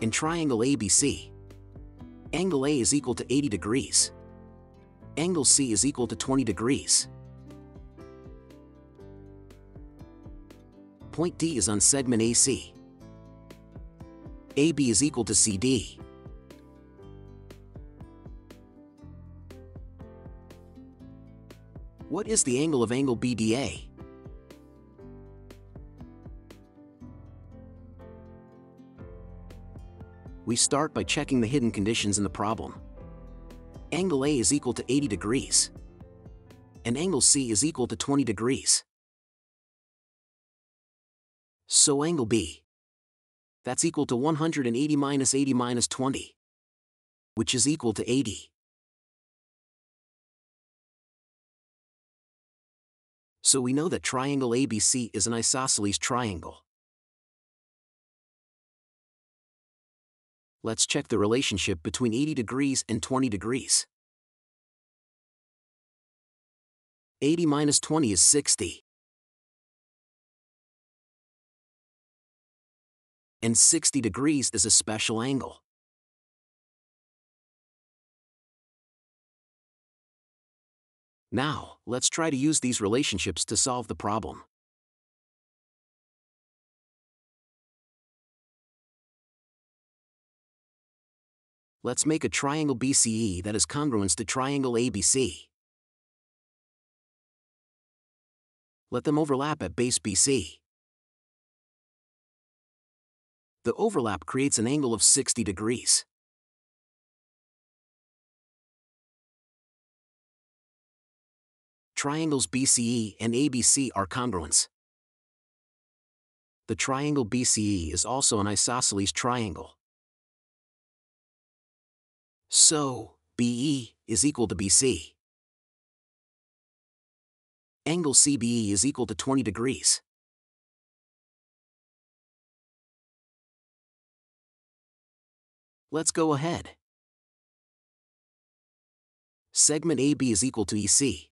In triangle ABC, angle A is equal to 80 degrees. Angle C is equal to 20 degrees. Point D is on segment AC. AB is equal to CD. What is the angle of angle BDA? We start by checking the hidden conditions in the problem. Angle A is equal to 80 degrees. And angle C is equal to 20 degrees. So angle B. That's equal to 180 minus 80 minus 20. Which is equal to 80. So we know that triangle ABC is an isosceles triangle. Let's check the relationship between 80 degrees and 20 degrees. 80 minus 20 is 60. And 60 degrees is a special angle. Now, let's try to use these relationships to solve the problem. Let's make a triangle BCE that is congruent to triangle ABC. Let them overlap at base BC. The overlap creates an angle of 60 degrees. Triangles BCE and ABC are congruents. The triangle BCE is also an isosceles triangle. So, BE is equal to BC. Angle CBE is equal to 20 degrees. Let's go ahead. Segment AB is equal to EC.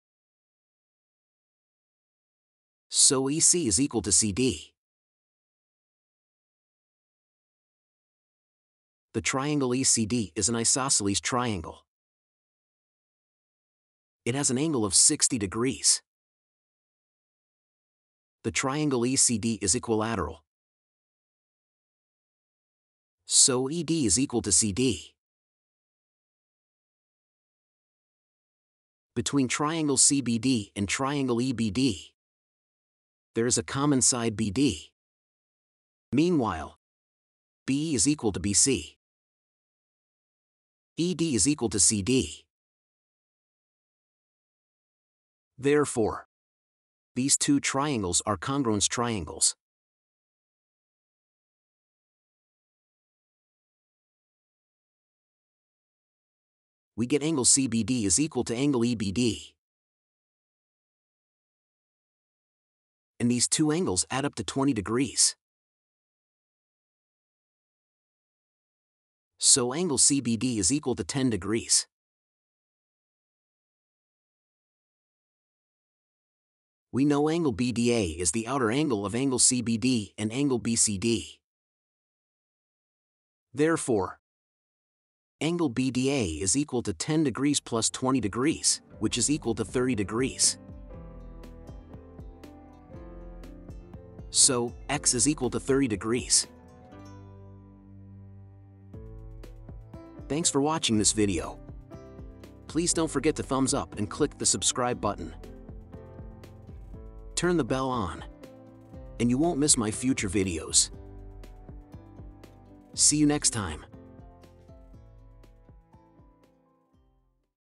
So EC is equal to CD. The triangle ECD is an isosceles triangle. It has an angle of 60 degrees. The triangle ECD is equilateral. So ED is equal to CD. Between triangle CBD and triangle EBD, there is a common side BD. Meanwhile, BE is equal to BC. ED is equal to CD. Therefore, these two triangles are congruence triangles. We get angle CBD is equal to angle EBD. and these two angles add up to 20 degrees. So angle CBD is equal to 10 degrees. We know angle BDA is the outer angle of angle CBD and angle BCD. Therefore, angle BDA is equal to 10 degrees plus 20 degrees, which is equal to 30 degrees. so x is equal to 30 degrees. Thanks for watching this video. Please don't forget to thumbs up and click the subscribe button. Turn the bell on, and you won't miss my future videos. See you next time.